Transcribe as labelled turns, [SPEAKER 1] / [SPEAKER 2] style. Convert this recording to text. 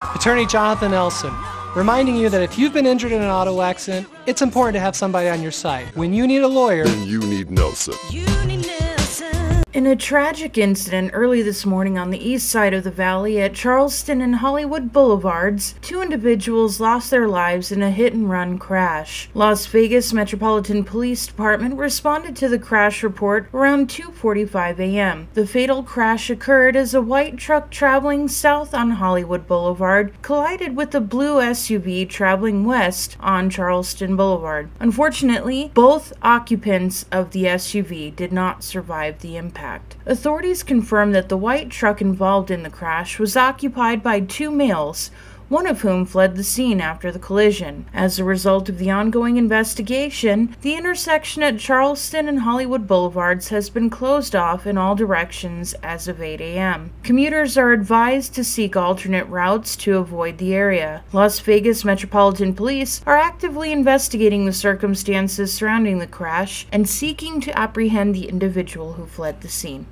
[SPEAKER 1] Attorney Jonathan Nelson, reminding you that if you've been injured in an auto accident, it's important to have somebody on your side. When you need a lawyer,
[SPEAKER 2] then you need Nelson. You need
[SPEAKER 3] in a tragic incident early this morning on the east side of the valley at Charleston and Hollywood Boulevards, two individuals lost their lives in a hit and run crash. Las Vegas Metropolitan Police Department responded to the crash report around 2:45 a.m. The fatal crash occurred as a white truck traveling south on Hollywood Boulevard collided with a blue SUV traveling west on Charleston Boulevard. Unfortunately, both occupants of the SUV did not survive the impact Authorities confirmed that the white truck involved in the crash was occupied by two males one of whom fled the scene after the collision. As a result of the ongoing investigation, the intersection at Charleston and Hollywood Boulevards has been closed off in all directions as of 8 a.m. Commuters are advised to seek alternate routes to avoid the area. Las Vegas Metropolitan Police are actively investigating the circumstances surrounding the crash and seeking to apprehend the individual who fled the scene.